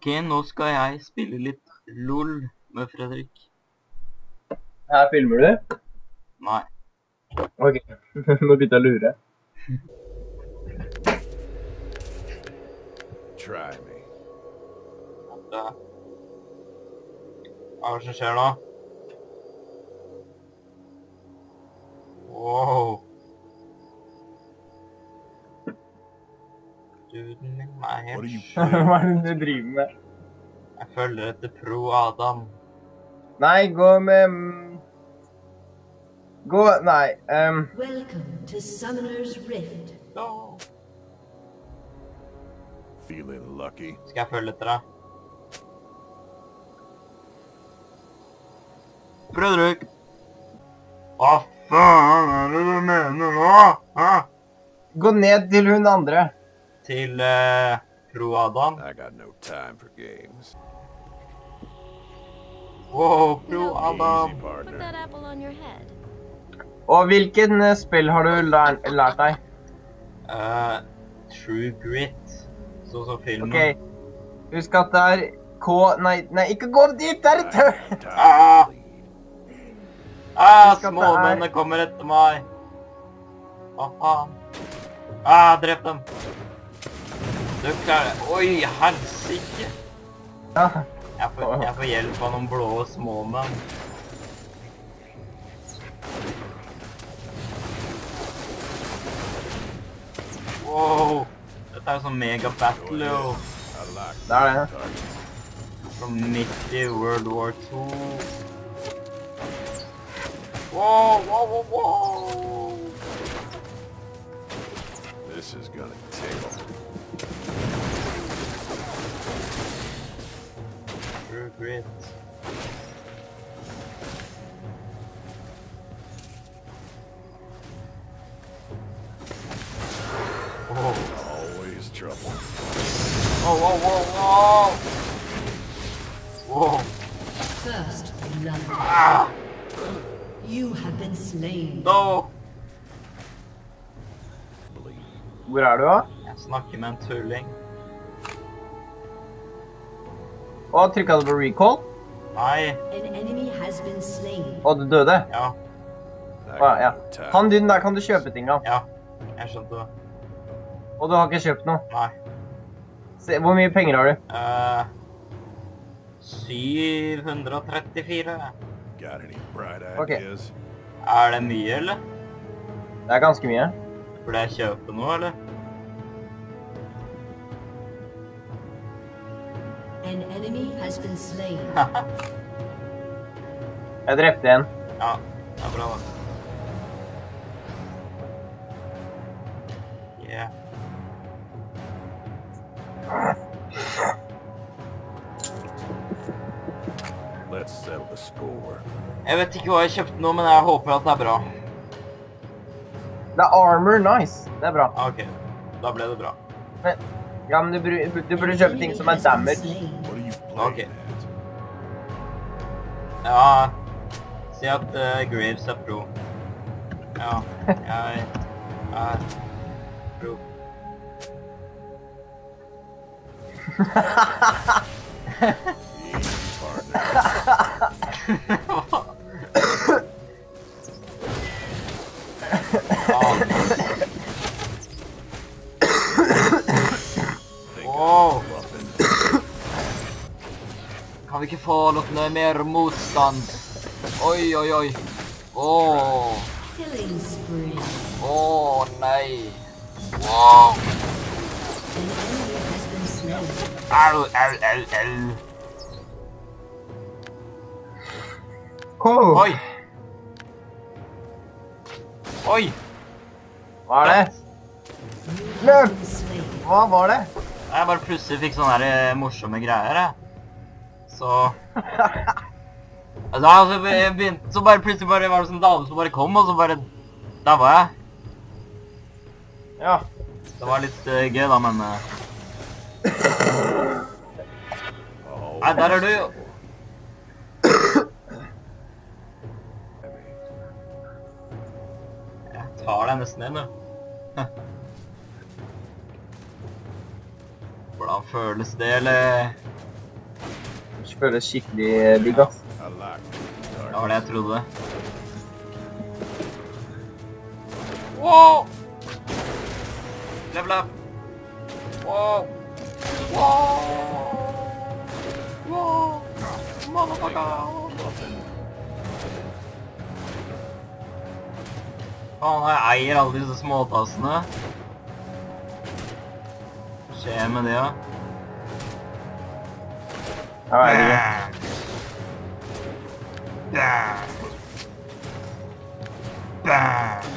Ok, nå skal jeg spille litt LOL med Fredrik. Her filmer du? Nei. Ok, nå begynte jeg å lure. Try me. Hva er det som skjer nå? Wow. Duden min er helt sjuk. Hva er det du driver med? Jeg følger etter pro Adam. Nei, gå med mm, Gå Nei. Um. Welcome to Summoner's Rift. Ja. Feeling lucky? Skal jeg følge etter deg? Fredrik! Hva faen er det du mener nå? Hæ? gå ned til hun andre. Til eh, pro Adam. No time for games. Wow, pro Adam. Og hvilken eh, spill har du lær, lært deg? Uh, True Grit. Sånn som filmen. OK. Husk at det er K Nei, nei ikke gå dit! Det er et høl! Ah! Ah, småmennene er- kommer etter meg. Hva faen? Ah, drep dem. Det. Oi, helsike. Ja. Jeg får, jeg får hjelp av noen blå småmenn. Wow. Dette er jo sånn mega battle, jo. Det er det. Som Fra midt i World War II. Wow, wow, wow, wow. This is gonna tickle. True grit. Whoa. Always trouble. Whoa, whoa, whoa, whoa! Whoa. First blood. Ah! You have been slain. No! Bleed. Hvor er du, da? Jeg snakker med en tulling. Å, trykka du på recall? Nei. An enemy has been slain. Og du døde? Ja. Å, ja. Han din der kan du kjøpe ting av. Ja. Jeg skjønte det. Og du har ikke kjøpt noe. Nei. Se, hvor mye penger har du? Uh, 734. Ok. Okay. Er det mye, eller? Det er ganske mye. Burde jeg kjøpe noe, eller? Jeg drepte en. ja, det er bra, da. Yeah. Let's settle the score. Jeg vet ikke hva jeg kjøpte nå, men jeg håper at det er bra. Det er armor. Nice. Det er bra. Ah, Ok, da ble det bra. Ja, men du, du burde kjøpe ting som er damage. What are you playing Okay. at? Ja, si at eh, Graves er pro. Ja, jeg er pro. kan vi ikke få noe mer motstand? Oi, oi, oi. Åh, Killing spree. åh, nei. Wow. Au, au, au, au. Oh, Oi. Oi. hva er det? Løp! Hva var det? Jeg bare plutselig fikk sånne her eh, morsomme greier, jeg. Så... Altså, altså, jeg begynte, så bare plutselig bare var det sånn dame som bare kom, og så bare... Der var jeg. Ja. Det var litt uh, gøy da, men... uh... Nei, der er du jo. Jeg tar deg nesten igjen, du. Hvordan føles det, eller? Føles skikkelig digg, ass. Det var det jeg trodde. Wow! Level up! Wow! Wow! Wow! Motherfucker! Faen, jeg eier alle disse småtassene. Hva skjer med det, da? Vet ikke. Bam! Bam!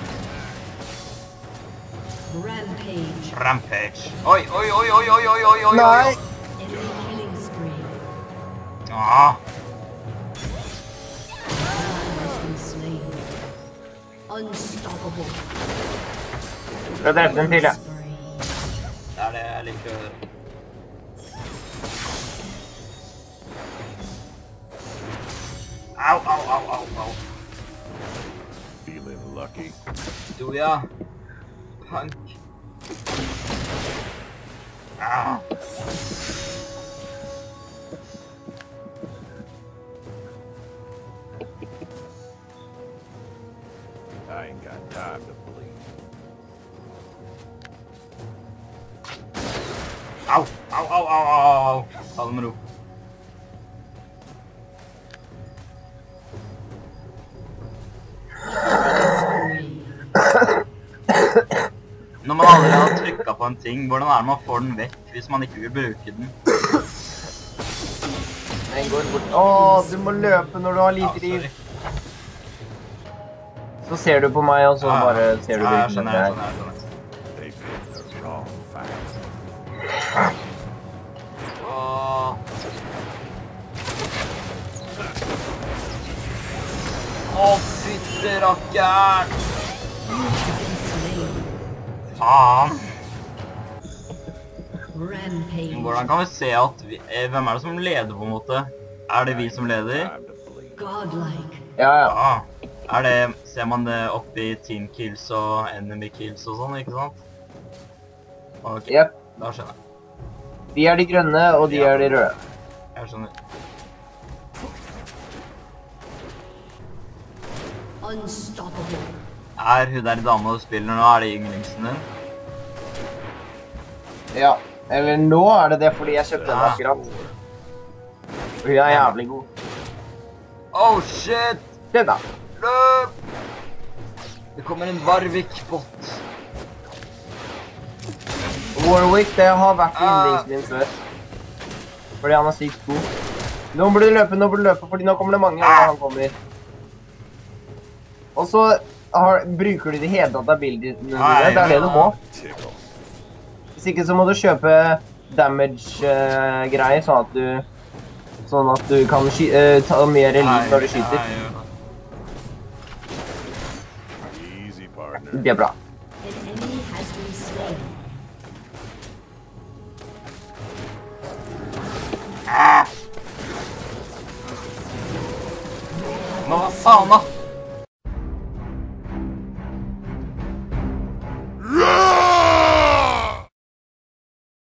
Rampage. Rampage. Oi, oi, oi, oi, oi, oi, oi, oi, Nei! oi. Enemy killing spree. Ah, has been slain. Unstoppable. Jeg drepte en til, jeg. Det er det jeg liker å høre. Au, au, au, au, au. Feeling lucky. Du, ja. Punk. Ah. I ain't got time to bleed. Au, au, au, au, au, au. Ta det på en ting, hvordan er det man får den vekk hvis man ikke vil bruke den? Den går bort. Å, du må løpe når du har lite liv. Ja, Så ser du på meg, og så Ja, bare ser du ja, jeg virkelig skjønner, jeg det her. skjønner, fight. Åh. Å, fytte rakkeren! Faen! Rampage. Hvordan kan vi se at vi, eh, Hvem er det som leder, på en måte? Er det vi som leder? Ja, ja. Ja. Er det, ser man det oppi team kills og enemy kills og sånn, ikke sant? Ok, yep. da skjønner jeg. Vi er de grønne, og de er de røde. Jeg skjønner. Er hun der dama du spiller nå, er det yndlingsen din? Ja. Eller nå er det det, fordi jeg kjøpte den akkurat. Og hun er jævlig god. Oh shit! Se da. Løp! Det kommer en Warwick-bot. Warwick, det har vært Ah. din min før. Fordi han er sykt god. Nå burde du løpe, nå burde du løpe, fordi nå kommer det mange, og Ah. han kommer. Og så har, bruker du de hele databildet. Det er det du må. Hvis ikke så må du kjøpe damage-greier, sånn at du Sånn at du kan sky uh, ta mer liv når du skyter. Det. Easy. Det er bra. An faen has